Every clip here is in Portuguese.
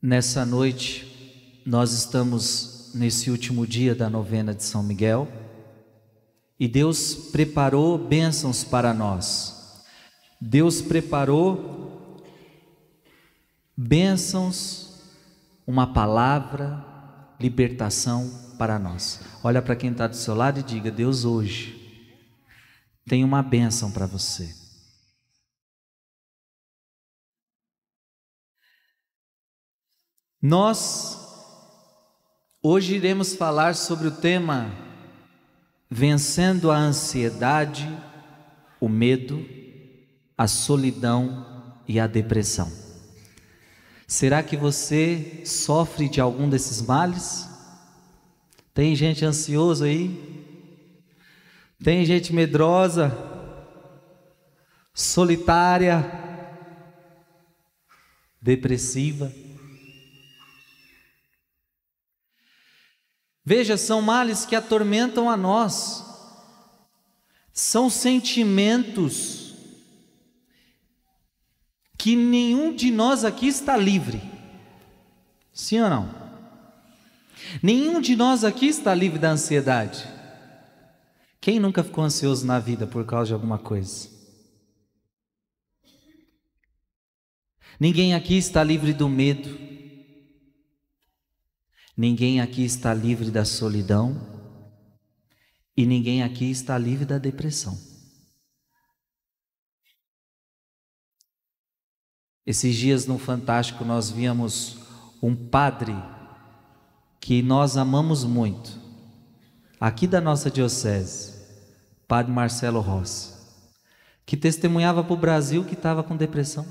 Nessa noite, nós estamos nesse último dia da novena de São Miguel e Deus preparou bênçãos para nós. Deus preparou bênçãos, uma palavra, libertação para nós. Olha para quem está do seu lado e diga: Deus hoje tem uma bênção para você. Nós hoje iremos falar sobre o tema Vencendo a ansiedade, o medo, a solidão e a depressão. Será que você sofre de algum desses males? Tem gente ansiosa aí? Tem gente medrosa, solitária, depressiva? Veja, são males que atormentam a nós, são sentimentos que nenhum de nós aqui está livre. Sim ou não? Nenhum de nós aqui está livre da ansiedade. Quem nunca ficou ansioso na vida por causa de alguma coisa? Ninguém aqui está livre do medo. Ninguém aqui está livre da solidão e ninguém aqui está livre da depressão. Esses dias no Fantástico nós víamos um padre que nós amamos muito, aqui da nossa diocese, Padre Marcelo Rossi, que testemunhava para o Brasil que estava com depressão,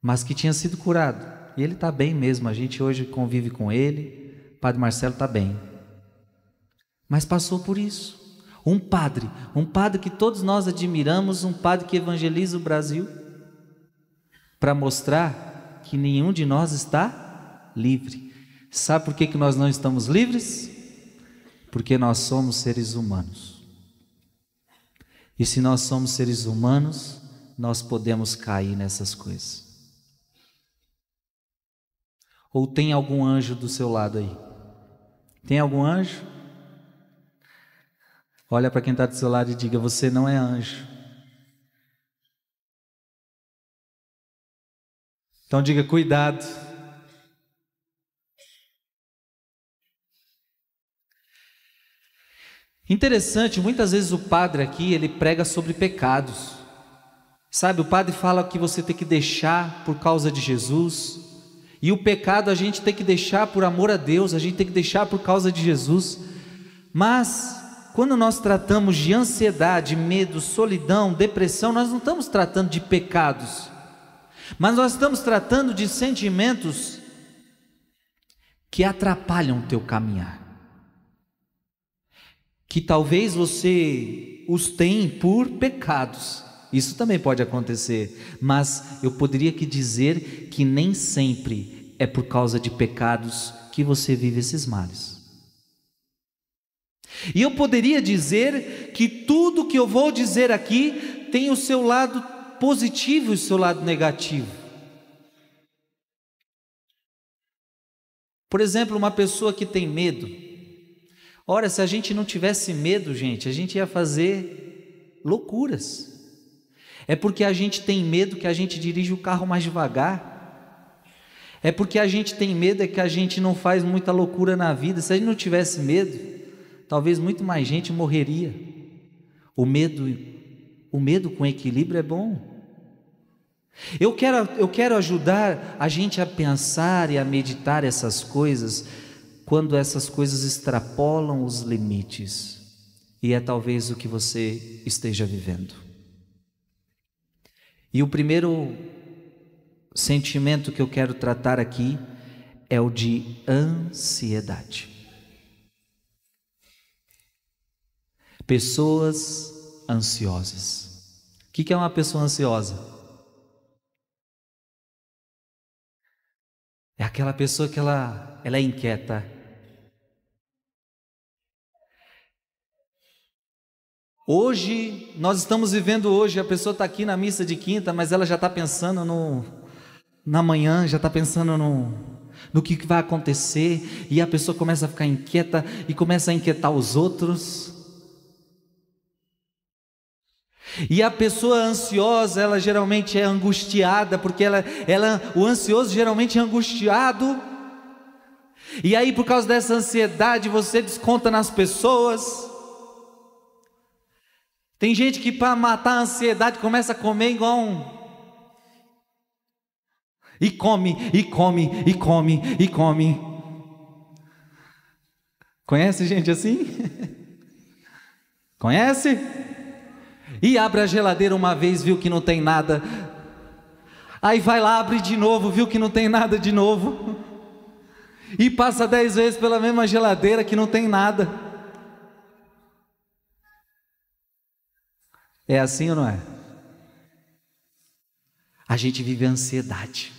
mas que tinha sido curado. E ele está bem mesmo, a gente hoje convive com ele, o padre Marcelo está bem. Mas passou por isso. Um padre, um padre que todos nós admiramos, um padre que evangeliza o Brasil, para mostrar que nenhum de nós está livre. Sabe por que, que nós não estamos livres? Porque nós somos seres humanos. E se nós somos seres humanos, nós podemos cair nessas coisas. Ou tem algum anjo do seu lado aí? Tem algum anjo? Olha para quem está do seu lado e diga: Você não é anjo. Então diga: Cuidado. Interessante, muitas vezes o padre aqui ele prega sobre pecados. Sabe, o padre fala que você tem que deixar por causa de Jesus, e o pecado a gente tem que deixar por amor a Deus, a gente tem que deixar por causa de Jesus. Mas quando nós tratamos de ansiedade, medo, solidão, depressão, nós não estamos tratando de pecados, mas nós estamos tratando de sentimentos que atrapalham o teu caminhar. Que talvez você os tenha por pecados, isso também pode acontecer, mas eu poderia que dizer que nem sempre é por causa de pecados que você vive esses males. E eu poderia dizer que tudo que eu vou dizer aqui tem o seu lado positivo e o seu lado negativo. Por exemplo, uma pessoa que tem medo. Ora, se a gente não tivesse medo, gente, a gente ia fazer loucuras. É porque a gente tem medo que a gente dirige o carro mais devagar. É porque a gente tem medo é que a gente não faz muita loucura na vida. Se a gente não tivesse medo, talvez muito mais gente morreria. O medo, o medo com equilíbrio é bom. Eu quero, eu quero ajudar a gente a pensar e a meditar essas coisas quando essas coisas extrapolam os limites. E é talvez o que você esteja vivendo. E o primeiro sentimento que eu quero tratar aqui é o de ansiedade. Pessoas ansiosas. O que é uma pessoa ansiosa? É aquela pessoa que ela, ela é inquieta, Hoje, nós estamos vivendo hoje, a pessoa está aqui na missa de quinta, mas ela já está pensando no, na manhã, já está pensando no, no que vai acontecer, e a pessoa começa a ficar inquieta e começa a inquietar os outros. E a pessoa ansiosa, ela geralmente é angustiada, porque ela, ela, o ansioso geralmente é angustiado. E aí, por causa dessa ansiedade, você desconta nas pessoas. Tem gente que para matar a ansiedade começa a comer igual um. E come, e come, e come, e come. Conhece gente assim? Conhece? E abre a geladeira uma vez, viu que não tem nada. Aí vai lá, abre de novo, viu que não tem nada de novo. E passa dez vezes pela mesma geladeira que não tem nada. É assim ou não é? A gente vive ansiedade.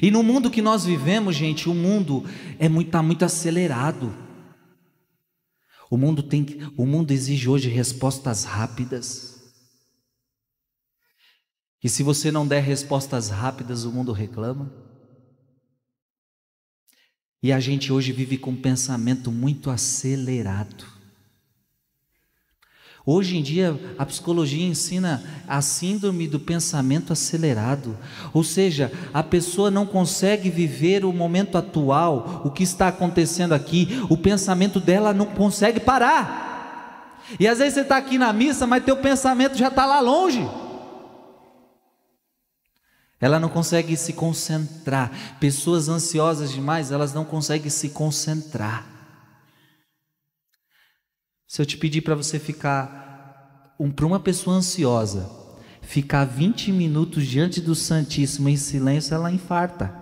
E no mundo que nós vivemos, gente, o mundo é muito, tá muito acelerado. O mundo tem, o mundo exige hoje respostas rápidas. E se você não der respostas rápidas, o mundo reclama. E a gente hoje vive com um pensamento muito acelerado. Hoje em dia, a psicologia ensina a síndrome do pensamento acelerado, ou seja, a pessoa não consegue viver o momento atual, o que está acontecendo aqui, o pensamento dela não consegue parar. E às vezes você está aqui na missa, mas teu pensamento já está lá longe. Ela não consegue se concentrar. Pessoas ansiosas demais, elas não conseguem se concentrar. Se eu te pedir para você ficar, um, para uma pessoa ansiosa, ficar 20 minutos diante do Santíssimo em silêncio, ela infarta.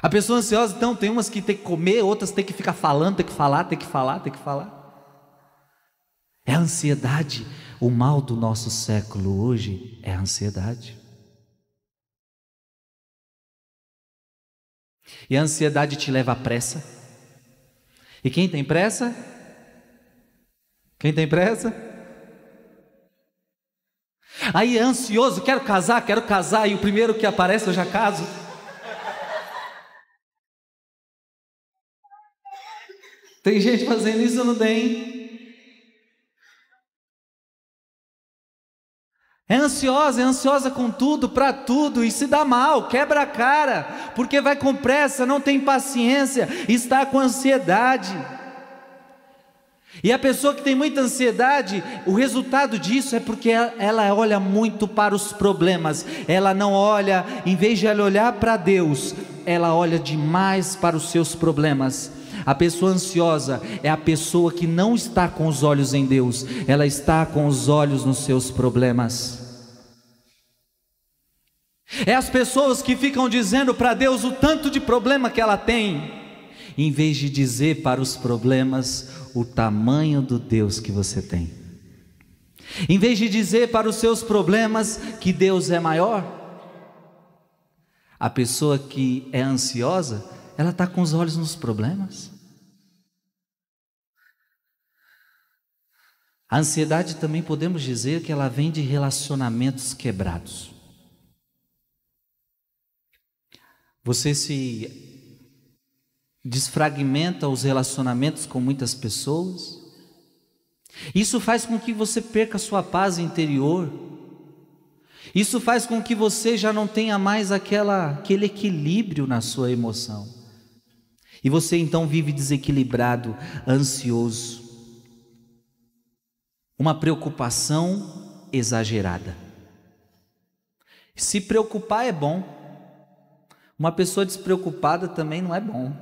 A pessoa ansiosa, então, tem umas que tem que comer, outras tem que ficar falando, tem que falar, tem que falar, tem que falar. É a ansiedade. O mal do nosso século hoje é a ansiedade. E a ansiedade te leva à pressa. E quem tem pressa? Quem tem pressa? Aí é ansioso, quero casar, quero casar, e o primeiro que aparece eu já caso. Tem gente fazendo isso ou não tem? É ansiosa, é ansiosa com tudo, para tudo, e se dá mal, quebra a cara, porque vai com pressa, não tem paciência, está com ansiedade. E a pessoa que tem muita ansiedade, o resultado disso é porque ela olha muito para os problemas, ela não olha, em vez de ela olhar para Deus, ela olha demais para os seus problemas. A pessoa ansiosa é a pessoa que não está com os olhos em Deus, ela está com os olhos nos seus problemas. É as pessoas que ficam dizendo para Deus o tanto de problema que ela tem, em vez de dizer para os problemas o tamanho do Deus que você tem. Em vez de dizer para os seus problemas que Deus é maior, a pessoa que é ansiosa, ela está com os olhos nos problemas. A ansiedade também podemos dizer que ela vem de relacionamentos quebrados. Você se desfragmenta os relacionamentos com muitas pessoas. Isso faz com que você perca sua paz interior. Isso faz com que você já não tenha mais aquela, aquele equilíbrio na sua emoção. E você então vive desequilibrado, ansioso uma preocupação exagerada. Se preocupar é bom, uma pessoa despreocupada também não é bom.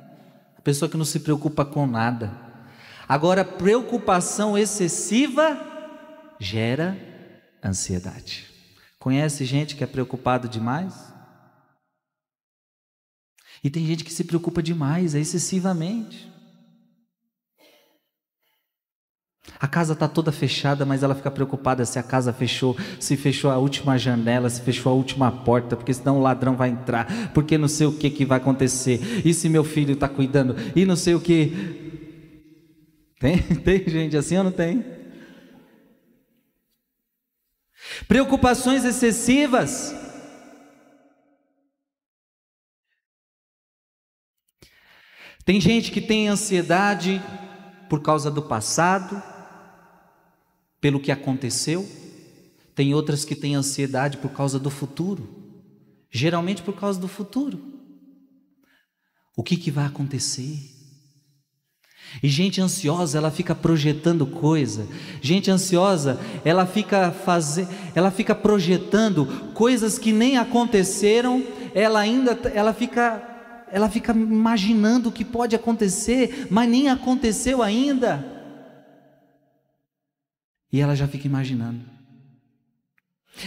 A pessoa que não se preocupa com nada. Agora, preocupação excessiva gera ansiedade. Conhece gente que é preocupado demais? E tem gente que se preocupa demais, é excessivamente. A casa está toda fechada, mas ela fica preocupada se a casa fechou, se fechou a última janela, se fechou a última porta, porque senão o ladrão vai entrar, porque não sei o que, que vai acontecer, e se meu filho está cuidando, e não sei o que. Tem, tem gente assim ou não tem? Preocupações excessivas. Tem gente que tem ansiedade por causa do passado, pelo que aconteceu. Tem outras que têm ansiedade por causa do futuro, geralmente por causa do futuro. O que, que vai acontecer? E gente ansiosa, ela fica projetando coisa. Gente ansiosa, ela fica fazer, ela fica projetando coisas que nem aconteceram. Ela ainda, ela fica ela fica imaginando o que pode acontecer, mas nem aconteceu ainda. E ela já fica imaginando.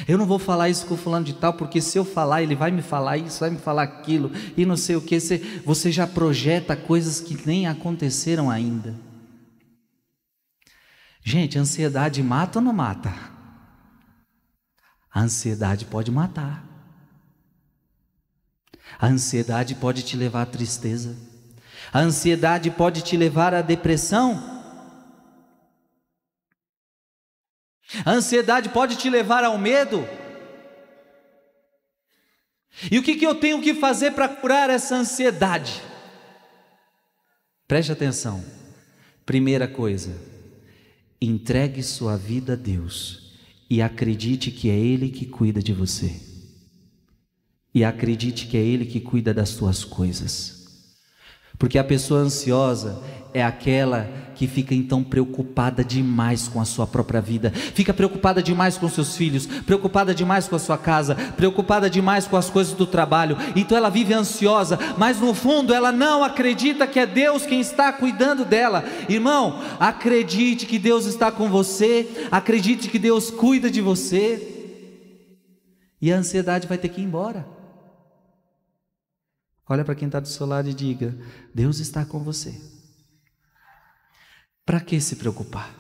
Eu não vou falar isso com o fulano de tal, porque se eu falar, ele vai me falar isso, vai me falar aquilo, e não sei o que. Você, já projeta coisas que nem aconteceram ainda. Gente, ansiedade mata ou não mata? A ansiedade pode matar. A ansiedade pode te levar à tristeza. A ansiedade pode te levar à depressão. A ansiedade pode te levar ao medo. E o que, que eu tenho que fazer para curar essa ansiedade? Preste atenção. Primeira coisa, entregue sua vida a Deus e acredite que é Ele que cuida de você e acredite que é Ele que cuida das suas coisas. Porque a pessoa ansiosa é aquela que fica então preocupada demais com a sua própria vida, fica preocupada demais com seus filhos, preocupada demais com a sua casa, preocupada demais com as coisas do trabalho. Então ela vive ansiosa, mas no fundo ela não acredita que é Deus quem está cuidando dela. Irmão, acredite que Deus está com você, acredite que Deus cuida de você. E a ansiedade vai ter que ir embora. Olha para quem está do seu lado e diga: Deus está com você. Para que se preocupar?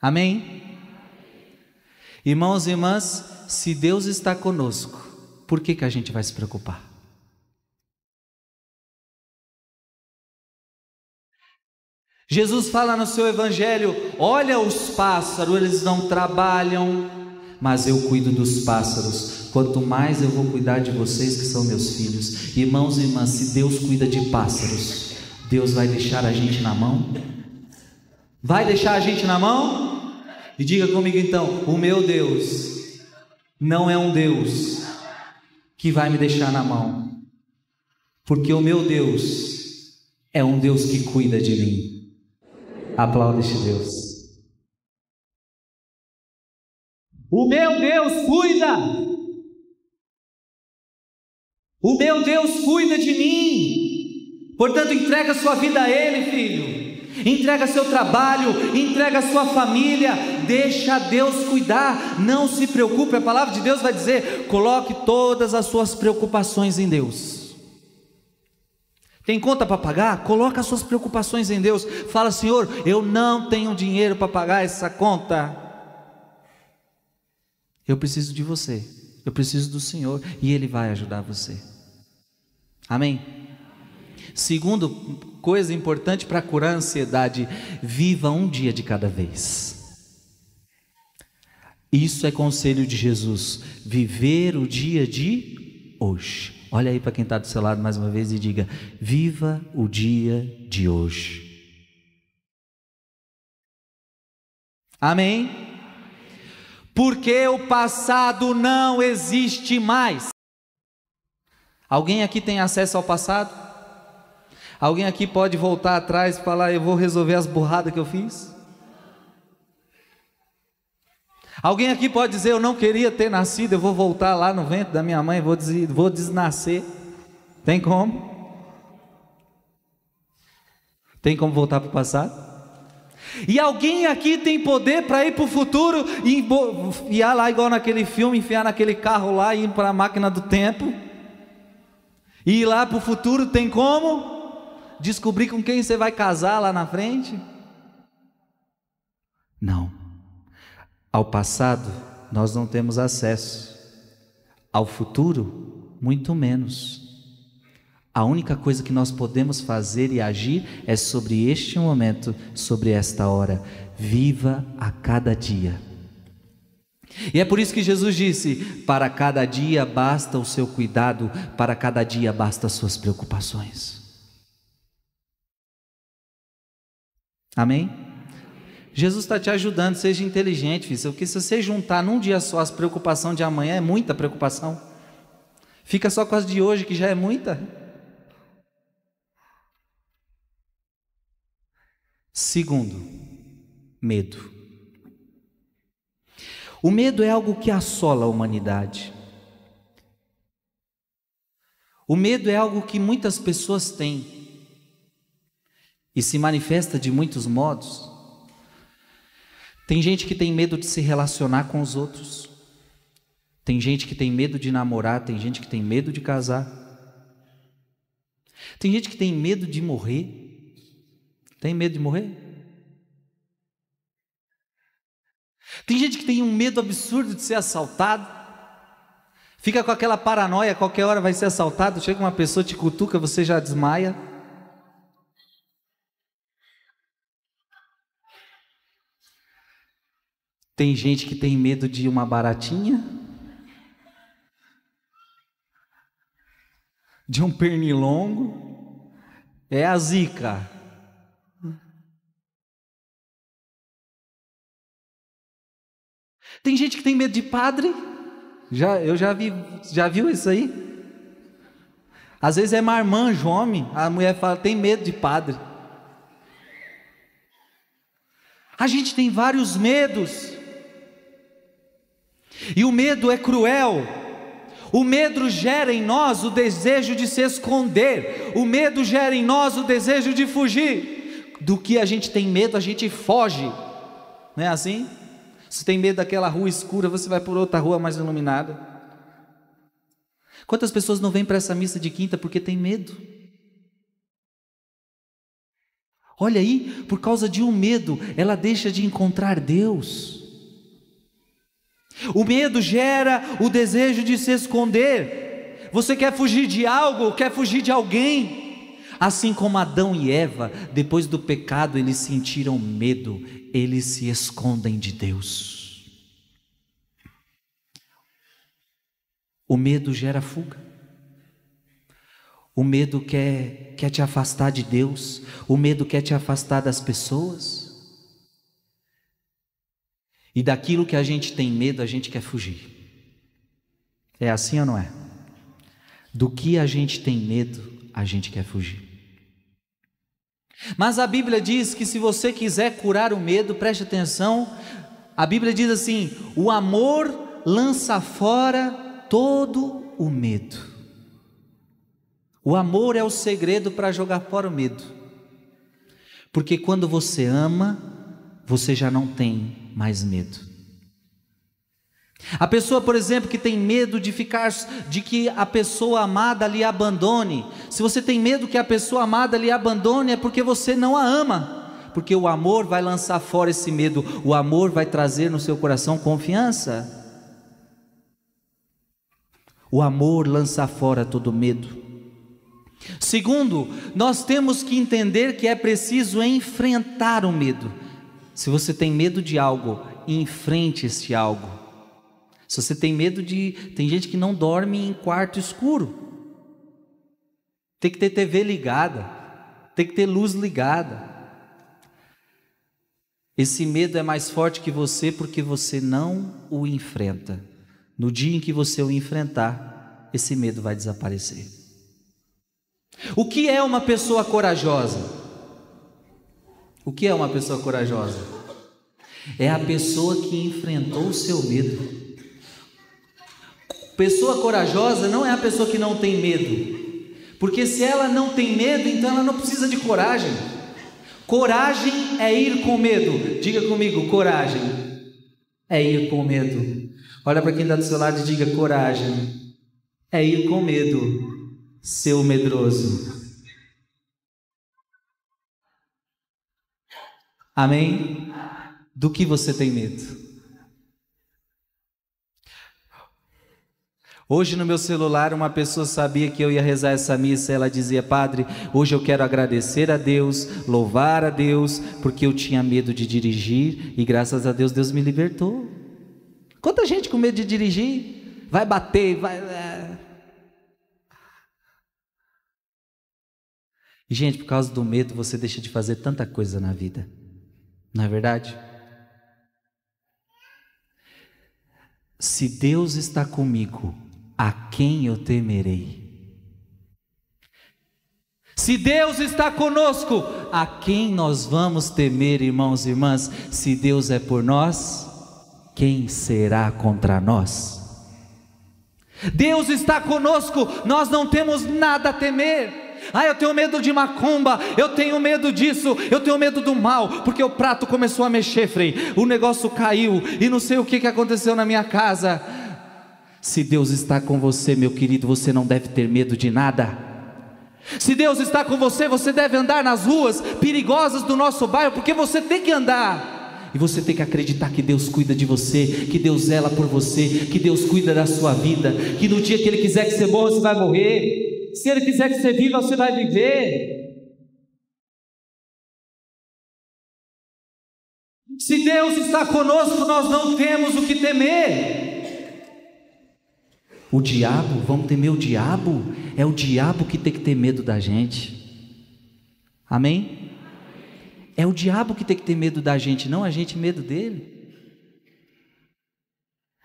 Amém? Irmãos e irmãs, se Deus está conosco, por que, que a gente vai se preocupar? Jesus fala no seu evangelho: olha os pássaros, eles não trabalham, mas eu cuido dos pássaros quanto mais eu vou cuidar de vocês que são meus filhos. Irmãos e irmãs, se Deus cuida de pássaros, Deus vai deixar a gente na mão? Vai deixar a gente na mão? E diga comigo então: o meu Deus não é um Deus que vai me deixar na mão, porque o meu Deus é um Deus que cuida de mim. Aplauda este Deus. O meu Deus cuida. O meu Deus cuida de mim. Portanto, entrega sua vida a Ele, filho. Entrega seu trabalho, entrega sua família, deixa Deus cuidar, não se preocupe. A palavra de Deus vai dizer: coloque todas as suas preocupações em Deus. Tem conta para pagar? Coloque as suas preocupações em Deus. Fala, Senhor, eu não tenho dinheiro para pagar essa conta. Eu preciso de você. Eu preciso do Senhor e Ele vai ajudar você. Amém? Segundo coisa importante para curar a ansiedade: viva um dia de cada vez. Isso é conselho de Jesus. Viver o dia de hoje. Olha aí para quem está do seu lado mais uma vez e diga: Viva o dia de hoje. Amém? Porque o passado não existe mais. Alguém aqui tem acesso ao passado? Alguém aqui pode voltar atrás e falar: Eu vou resolver as burradas que eu fiz? Alguém aqui pode dizer: Eu não queria ter nascido, eu vou voltar lá no ventre da minha mãe, vou, des vou desnascer? Tem como? Tem como voltar para o passado? E alguém aqui tem poder para ir para o futuro e enfiar lá, igual naquele filme, enfiar naquele carro lá e ir para a máquina do tempo? E ir lá para o futuro tem como? Descobrir com quem você vai casar lá na frente? Não. Ao passado, nós não temos acesso. Ao futuro, muito menos. A única coisa que nós podemos fazer e agir é sobre este momento, sobre esta hora. Viva a cada dia. E é por isso que Jesus disse: para cada dia basta o seu cuidado, para cada dia basta as suas preocupações. Amém? Jesus está te ajudando, seja inteligente, filho, porque se você juntar num dia só as preocupações de amanhã, é muita preocupação. Fica só com as de hoje, que já é muita. Segundo, medo. O medo é algo que assola a humanidade. O medo é algo que muitas pessoas têm e se manifesta de muitos modos. Tem gente que tem medo de se relacionar com os outros. Tem gente que tem medo de namorar, tem gente que tem medo de casar. Tem gente que tem medo de morrer. Tem medo de morrer? Tem gente que tem um medo absurdo de ser assaltado. Fica com aquela paranoia, qualquer hora vai ser assaltado. Chega uma pessoa, te cutuca, você já desmaia. Tem gente que tem medo de uma baratinha, de um pernilongo. É a zica. Tem gente que tem medo de padre. Já, eu já vi, já viu isso aí? Às vezes é marmanjo, homem, a mulher fala, tem medo de padre. A gente tem vários medos. E o medo é cruel. O medo gera em nós o desejo de se esconder. O medo gera em nós o desejo de fugir. Do que a gente tem medo, a gente foge. Não é assim? Se tem medo daquela rua escura, você vai por outra rua mais iluminada. Quantas pessoas não vêm para essa missa de quinta porque tem medo? Olha aí, por causa de um medo, ela deixa de encontrar Deus. O medo gera o desejo de se esconder. Você quer fugir de algo, quer fugir de alguém. Assim como Adão e Eva, depois do pecado, eles sentiram medo, eles se escondem de Deus. O medo gera fuga. O medo quer, quer te afastar de Deus. O medo quer te afastar das pessoas. E daquilo que a gente tem medo, a gente quer fugir. É assim ou não é? Do que a gente tem medo, a gente quer fugir. Mas a Bíblia diz que se você quiser curar o medo, preste atenção, a Bíblia diz assim: o amor lança fora todo o medo. O amor é o segredo para jogar fora o medo. Porque quando você ama, você já não tem mais medo. A pessoa, por exemplo, que tem medo de ficar, de que a pessoa amada lhe abandone. Se você tem medo que a pessoa amada lhe abandone, é porque você não a ama. Porque o amor vai lançar fora esse medo, o amor vai trazer no seu coração confiança. O amor lança fora todo medo. Segundo, nós temos que entender que é preciso enfrentar o medo. Se você tem medo de algo, enfrente este algo. Se você tem medo de. Tem gente que não dorme em quarto escuro. Tem que ter TV ligada. Tem que ter luz ligada. Esse medo é mais forte que você porque você não o enfrenta. No dia em que você o enfrentar, esse medo vai desaparecer. O que é uma pessoa corajosa? O que é uma pessoa corajosa? É a pessoa que enfrentou o seu medo. Pessoa corajosa não é a pessoa que não tem medo. Porque se ela não tem medo, então ela não precisa de coragem. Coragem é ir com medo. Diga comigo, coragem é ir com medo. Olha para quem está do seu lado e diga: coragem é ir com medo, seu medroso. Amém? Do que você tem medo? Hoje no meu celular uma pessoa sabia que eu ia rezar essa missa, ela dizia: "Padre, hoje eu quero agradecer a Deus, louvar a Deus, porque eu tinha medo de dirigir e graças a Deus Deus me libertou". Quanta gente com medo de dirigir, vai bater, vai é. E gente, por causa do medo você deixa de fazer tanta coisa na vida. Não é verdade? Se Deus está comigo, a quem eu temerei? Se Deus está conosco, a quem nós vamos temer, irmãos e irmãs? Se Deus é por nós, quem será contra nós? Deus está conosco, nós não temos nada a temer. Ah, eu tenho medo de macumba, eu tenho medo disso, eu tenho medo do mal, porque o prato começou a mexer, Frei. O negócio caiu e não sei o que, aconteceu na minha casa. Se Deus está com você, meu querido, você não deve ter medo de nada. Se Deus está com você, você deve andar nas ruas perigosas do nosso bairro, porque você tem que andar. E você tem que acreditar que Deus cuida de você, que Deus zela por você, que Deus cuida da sua vida, que no dia que Ele quiser que você morra, você vai morrer. Se Ele quiser que você viva, você vai viver. Se Deus está conosco, nós não temos o que temer. O diabo, vamos temer o diabo? É o diabo que tem que ter medo da gente. Amém? É o diabo que tem que ter medo da gente, não a gente medo dele.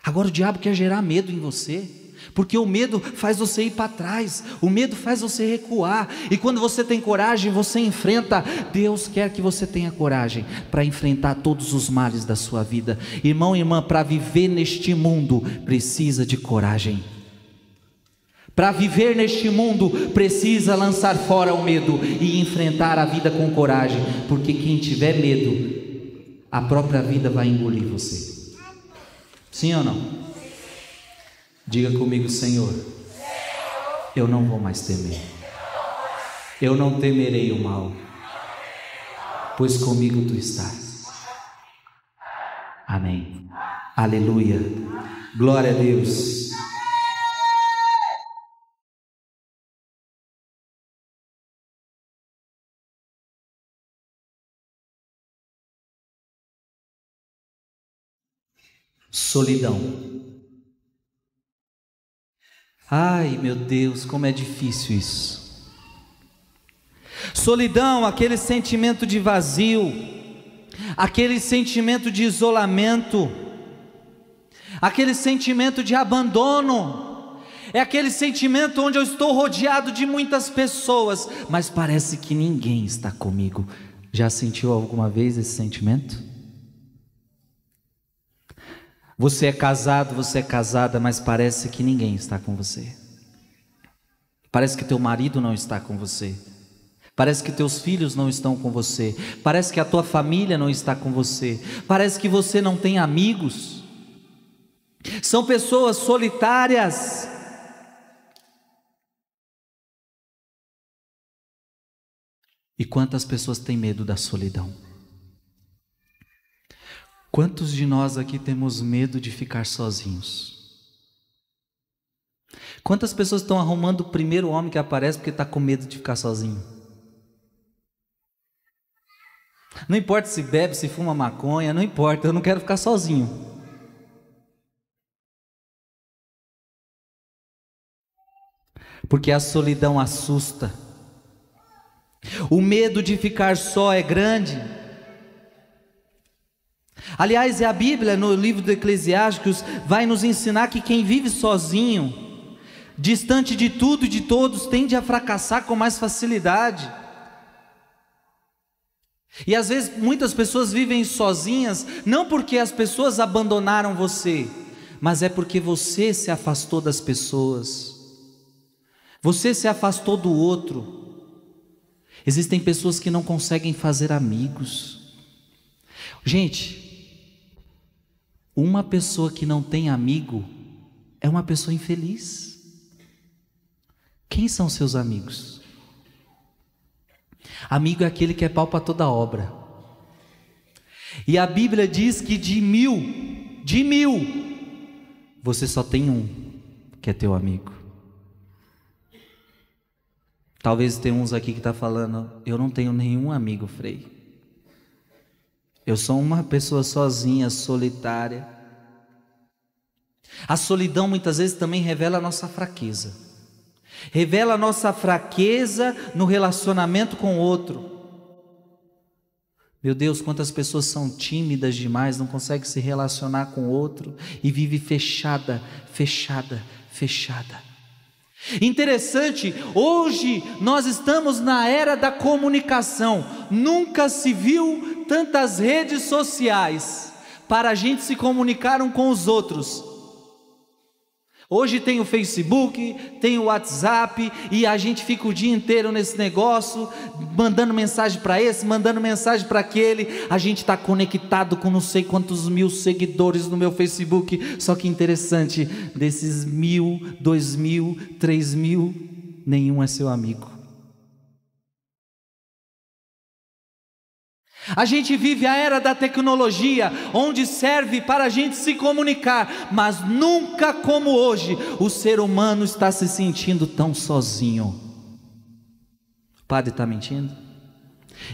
Agora o diabo quer gerar medo em você, porque o medo faz você ir para trás, o medo faz você recuar, e quando você tem coragem, você enfrenta. Deus quer que você tenha coragem para enfrentar todos os males da sua vida. Irmão e irmã, para viver neste mundo, precisa de coragem. Para viver neste mundo, precisa lançar fora o medo e enfrentar a vida com coragem, porque quem tiver medo, a própria vida vai engolir você. Sim ou não? Diga comigo, Senhor, eu não vou mais temer. Eu não temerei o mal, pois comigo tu estás. Amém. Aleluia. Glória a Deus. Solidão. Ai, meu Deus, como é difícil isso. Solidão, aquele sentimento de vazio, aquele sentimento de isolamento, aquele sentimento de abandono, é aquele sentimento onde eu estou rodeado de muitas pessoas, mas parece que ninguém está comigo. Já sentiu alguma vez esse sentimento? Você é casado, você é casada, mas parece que ninguém está com você. Parece que teu marido não está com você. Parece que teus filhos não estão com você. Parece que a tua família não está com você. Parece que você não tem amigos. São pessoas solitárias. E quantas pessoas têm medo da solidão? Quantos de nós aqui temos medo de ficar sozinhos? Quantas pessoas estão arrumando o primeiro homem que aparece porque está com medo de ficar sozinho? Não importa se bebe, se fuma maconha, não importa, eu não quero ficar sozinho. Porque a solidão assusta. O medo de ficar só é grande. Aliás, é a Bíblia, no livro do Eclesiásticos, vai nos ensinar que quem vive sozinho, distante de tudo e de todos, tende a fracassar com mais facilidade. E às vezes muitas pessoas vivem sozinhas, não porque as pessoas abandonaram você, mas é porque você se afastou das pessoas, você se afastou do outro. Existem pessoas que não conseguem fazer amigos. Gente, uma pessoa que não tem amigo é uma pessoa infeliz. Quem são seus amigos? Amigo é aquele que é pau para toda obra. E a Bíblia diz que de mil, de mil, você só tem um. que é teu amigo. Talvez tenha uns aqui que está falando, eu não tenho nenhum amigo, Frei. Eu sou uma pessoa sozinha, solitária. A solidão muitas vezes também revela a nossa fraqueza. Revela a nossa fraqueza no relacionamento com o outro. Meu Deus, quantas pessoas são tímidas demais, não conseguem se relacionar com o outro e vive fechada, fechada, fechada. Interessante, hoje nós estamos na era da comunicação. Nunca se viu tantas redes sociais para a gente se comunicar um com os outros. Hoje tem o Facebook, tem o WhatsApp e a gente fica o dia inteiro nesse negócio, mandando mensagem para esse, mandando mensagem para aquele. A gente está conectado com não sei quantos mil seguidores no meu Facebook. Só que interessante, desses mil, dois mil, três mil, nenhum é seu amigo. A gente vive a era da tecnologia, onde serve para a gente se comunicar, mas nunca como hoje o ser humano está se sentindo tão sozinho. O padre está mentindo?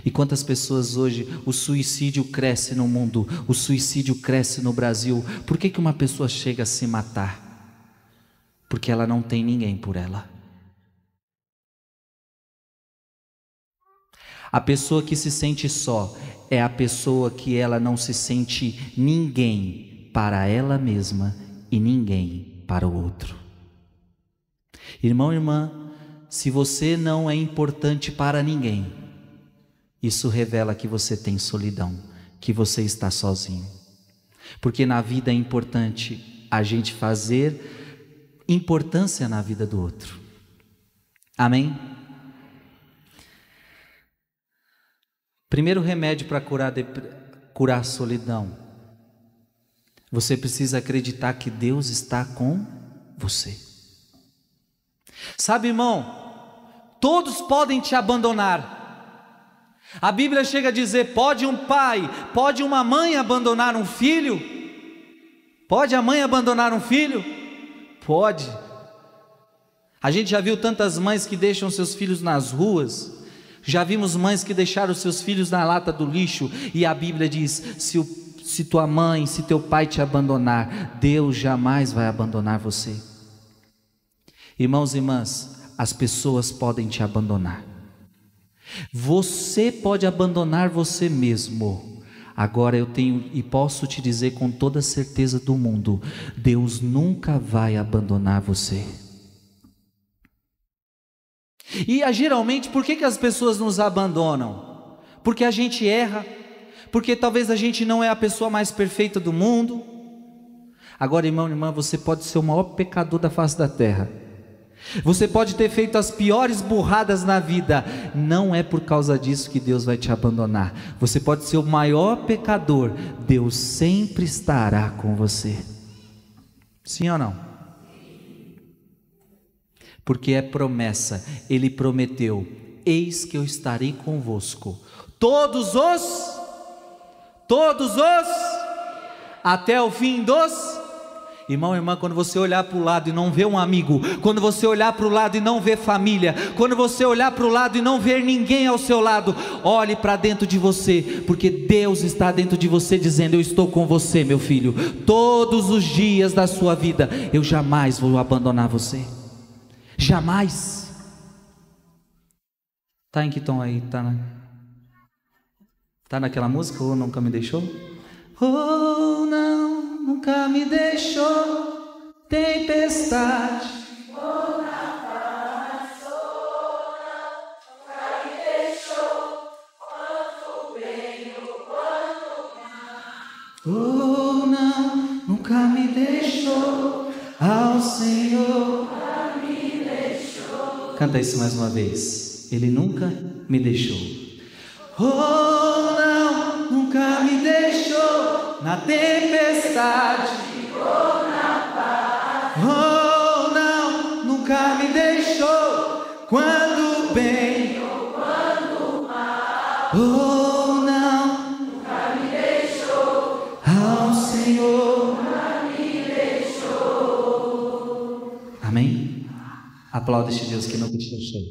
E quantas pessoas hoje o suicídio cresce no mundo, o suicídio cresce no Brasil? Por que, que uma pessoa chega a se matar? Porque ela não tem ninguém por ela. A pessoa que se sente só é a pessoa que ela não se sente ninguém para ela mesma e ninguém para o outro. Irmão, irmã, se você não é importante para ninguém, isso revela que você tem solidão, que você está sozinho. Porque na vida é importante a gente fazer importância na vida do outro. Amém? Primeiro remédio para curar, curar solidão. Você precisa acreditar que Deus está com você. Sabe, irmão, todos podem te abandonar. A Bíblia chega a dizer: pode um pai, pode uma mãe abandonar um filho? Pode a mãe abandonar um filho? Pode. A gente já viu tantas mães que deixam seus filhos nas ruas já vimos mães que deixaram seus filhos na lata do lixo, e a Bíblia diz: se, o, se tua mãe, se teu pai te abandonar, Deus jamais vai abandonar você. Irmãos e irmãs, as pessoas podem te abandonar. Você pode abandonar você mesmo. Agora eu tenho e posso te dizer com toda certeza do mundo: Deus nunca vai abandonar você. E ah, geralmente, por que, que as pessoas nos abandonam? Porque a gente erra, porque talvez a gente não é a pessoa mais perfeita do mundo. Agora, irmão e irmã, você pode ser o maior pecador da face da terra. Você pode ter feito as piores burradas na vida, não é por causa disso que Deus vai te abandonar. Você pode ser o maior pecador, Deus sempre estará com você. Sim ou não? Porque é promessa. Ele prometeu: Eis que eu estarei convosco todos os, todos os, até o fim dos. Irmão, irmã, quando você olhar para o lado e não ver um amigo, quando você olhar para o lado e não ver família, quando você olhar para o lado e não ver ninguém ao seu lado, olhe para dentro de você, porque Deus está dentro de você dizendo: Eu estou com você, meu filho, todos os dias da sua vida, eu jamais vou abandonar você. Jamais. Tá em que tom aí? Tá, na... tá naquela música ou nunca me deixou? Oh, não, nunca me deixou. Tempestade. Oh, Oh, não, nunca me deixou ao Senhor. Canta isso mais uma vez. Ele nunca me deixou. Oh, não, nunca me deixou na tempestade. Aplauda este Deus que nunca te deixou.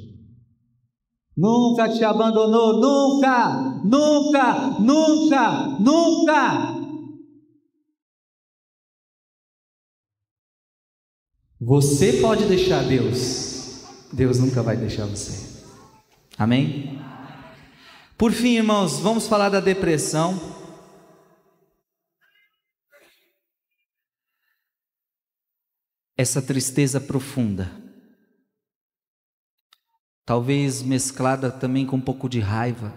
Nunca te abandonou, nunca, nunca, nunca, nunca. Você pode deixar Deus, Deus nunca vai deixar você. Amém? Por fim, irmãos, vamos falar da depressão. Essa tristeza profunda, talvez mesclada também com um pouco de raiva,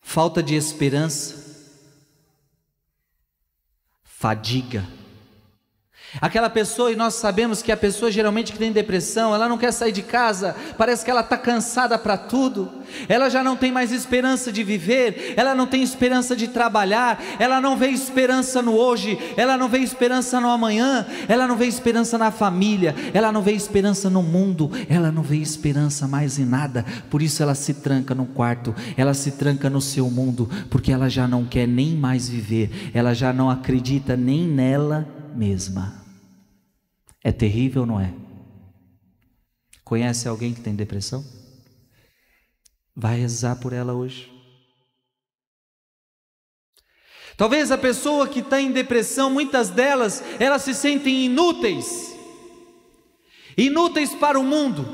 falta de esperança, fadiga, Aquela pessoa, e nós sabemos que a pessoa geralmente que tem depressão, ela não quer sair de casa, parece que ela está cansada para tudo, ela já não tem mais esperança de viver, ela não tem esperança de trabalhar, ela não vê esperança no hoje, ela não vê esperança no amanhã, ela não vê esperança na família, ela não vê esperança no mundo, ela não vê esperança mais em nada, por isso ela se tranca no quarto, ela se tranca no seu mundo, porque ela já não quer nem mais viver, ela já não acredita nem nela mesma. É terrível, não é? Conhece alguém que tem depressão? Vai rezar por ela hoje. Talvez a pessoa que está em depressão, muitas delas, elas se sentem inúteis. Inúteis para o mundo,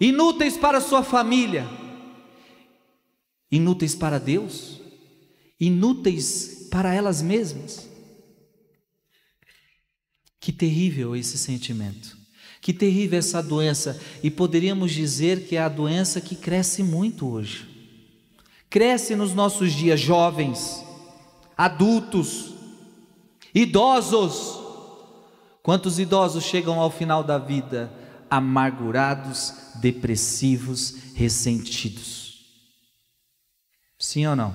inúteis para a sua família, inúteis para Deus, inúteis para elas mesmas. Que terrível esse sentimento. Que terrível essa doença. E poderíamos dizer que é a doença que cresce muito hoje. Cresce nos nossos dias, jovens, adultos, idosos. Quantos idosos chegam ao final da vida amargurados, depressivos, ressentidos? Sim ou não?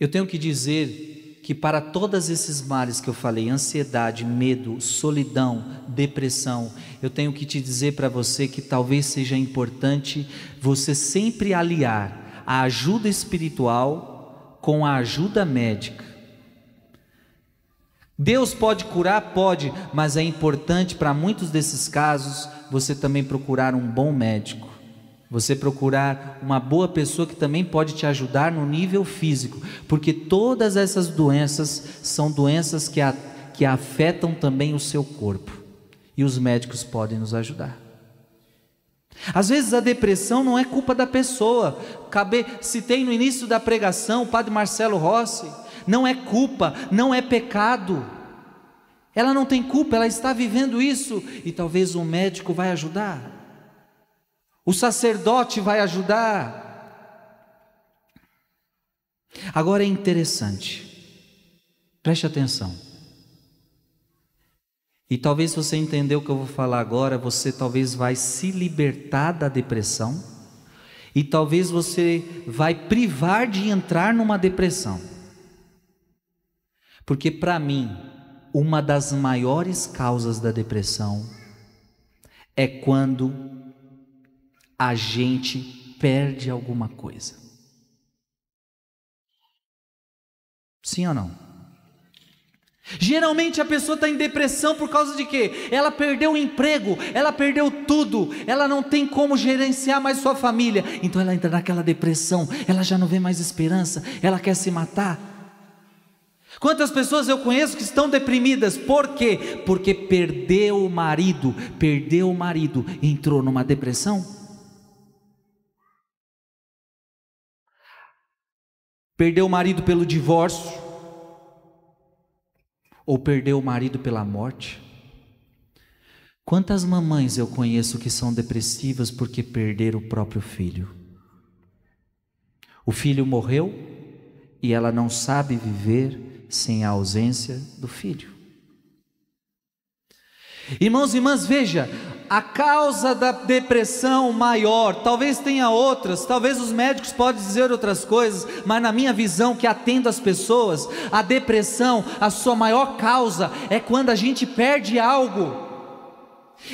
Eu tenho que dizer que para todos esses males que eu falei, ansiedade, medo, solidão, depressão, eu tenho que te dizer para você que talvez seja importante você sempre aliar a ajuda espiritual com a ajuda médica. Deus pode curar? Pode, mas é importante para muitos desses casos você também procurar um bom médico. Você procurar uma boa pessoa que também pode te ajudar no nível físico, porque todas essas doenças são doenças que, a, que afetam também o seu corpo, e os médicos podem nos ajudar. Às vezes a depressão não é culpa da pessoa. Cabe, citei no início da pregação o padre Marcelo Rossi. Não é culpa, não é pecado. Ela não tem culpa, ela está vivendo isso e talvez um médico vai ajudar. O sacerdote vai ajudar. Agora é interessante, preste atenção. E talvez você entendeu o que eu vou falar agora, você talvez vai se libertar da depressão, e talvez você vai privar de entrar numa depressão. Porque para mim, uma das maiores causas da depressão é quando a gente perde alguma coisa. Sim ou não? Geralmente a pessoa está em depressão por causa de quê? Ela perdeu o emprego, ela perdeu tudo, ela não tem como gerenciar mais sua família, então ela entra naquela depressão, ela já não vê mais esperança, ela quer se matar. Quantas pessoas eu conheço que estão deprimidas, por quê? Porque perdeu o marido, perdeu o marido, entrou numa depressão. Perdeu o marido pelo divórcio, ou perdeu o marido pela morte. Quantas mamães eu conheço que são depressivas porque perderam o próprio filho? O filho morreu e ela não sabe viver sem a ausência do filho. Irmãos e irmãs, veja, a causa da depressão maior, talvez tenha outras, talvez os médicos podem dizer outras coisas, mas na minha visão que atendo as pessoas, a depressão, a sua maior causa é quando a gente perde algo.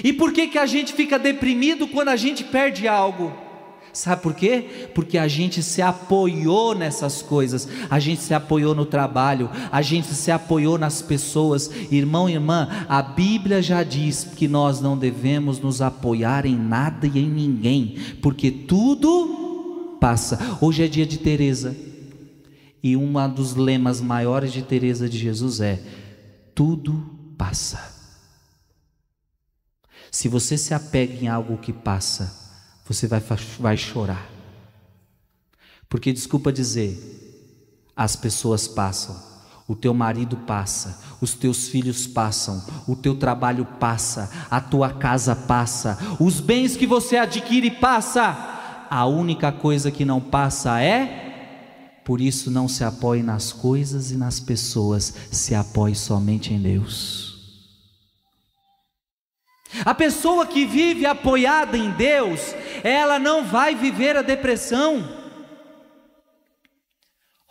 E por que que a gente fica deprimido quando a gente perde algo? Sabe por quê? Porque a gente se apoiou nessas coisas, a gente se apoiou no trabalho, a gente se apoiou nas pessoas. Irmão e irmã, a Bíblia já diz que nós não devemos nos apoiar em nada e em ninguém, porque tudo passa. Hoje é dia de Teresa. E um dos lemas maiores de Teresa de Jesus é: tudo passa. Se você se apega em algo que passa, você vai, vai chorar. Porque, desculpa dizer, as pessoas passam, o teu marido passa, os teus filhos passam, o teu trabalho passa, a tua casa passa, os bens que você adquire passa. A única coisa que não passa é por isso não se apoie nas coisas e nas pessoas, se apoie somente em Deus. A pessoa que vive apoiada em Deus, ela não vai viver a depressão.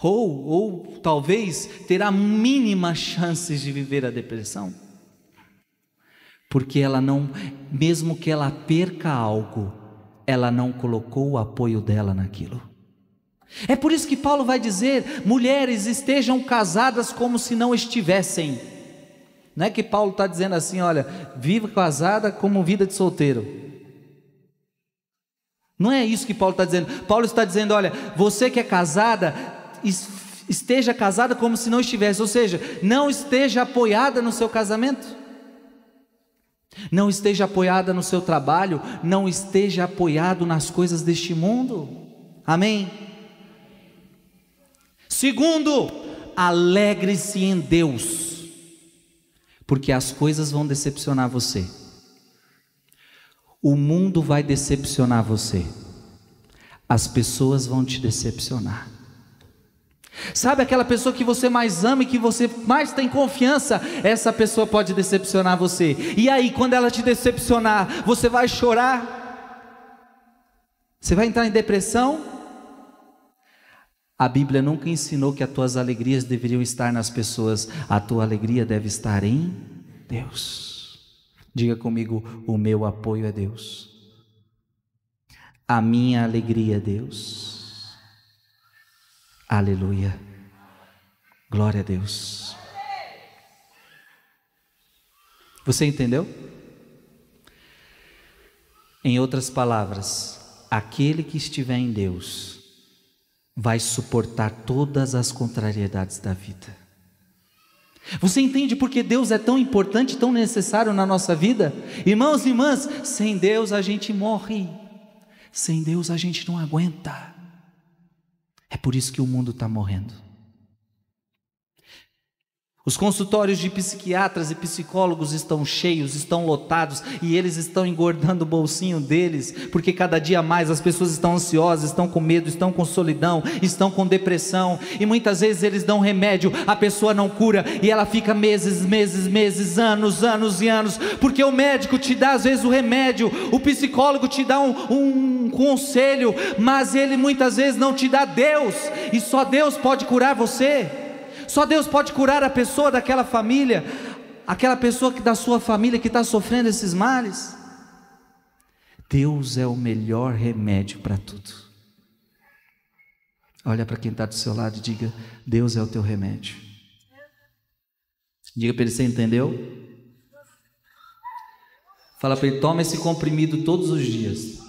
Ou, ou talvez terá mínimas chances de viver a depressão. Porque ela não, mesmo que ela perca algo, ela não colocou o apoio dela naquilo. É por isso que Paulo vai dizer: mulheres estejam casadas como se não estivessem. Não é que Paulo está dizendo assim, olha, viva casada como vida de solteiro. Não é isso que Paulo está dizendo. Paulo está dizendo: olha, você que é casada, esteja casada como se não estivesse, ou seja, não esteja apoiada no seu casamento, não esteja apoiada no seu trabalho, não esteja apoiado nas coisas deste mundo. Amém? Segundo, alegre-se em Deus porque as coisas vão decepcionar você. O mundo vai decepcionar você. As pessoas vão te decepcionar. Sabe aquela pessoa que você mais ama e que você mais tem confiança? Essa pessoa pode decepcionar você. E aí, quando ela te decepcionar, você vai chorar? Você vai entrar em depressão? A Bíblia nunca ensinou que as tuas alegrias deveriam estar nas pessoas, a tua alegria deve estar em Deus. Diga comigo: o meu apoio é Deus, a minha alegria é Deus. Aleluia, glória a Deus. Você entendeu? Em outras palavras, aquele que estiver em Deus, vai suportar todas as contrariedades da vida. Você entende porque Deus é tão importante, tão necessário na nossa vida? Irmãos e irmãs, sem Deus a gente morre, sem Deus a gente não aguenta. É por isso que o mundo está morrendo. Os consultórios de psiquiatras e psicólogos estão cheios, estão lotados e eles estão engordando o bolsinho deles, porque cada dia mais as pessoas estão ansiosas, estão com medo, estão com solidão, estão com depressão e muitas vezes eles dão remédio, a pessoa não cura e ela fica meses, meses, meses, anos, anos e anos, porque o médico te dá às vezes o remédio, o psicólogo te dá um, um conselho, mas ele muitas vezes não te dá Deus e só Deus pode curar você. Só Deus pode curar a pessoa daquela família, aquela pessoa que da sua família que está sofrendo esses males. Deus é o melhor remédio para tudo. Olha para quem está do seu lado e diga: Deus é o teu remédio. Diga para ele: Você entendeu? Fala para ele: Toma esse comprimido todos os dias.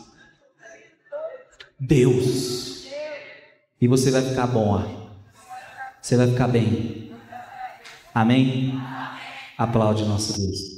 Deus. E você vai ficar bom. Você vai ficar bem. Amém? Aplaude nosso Deus.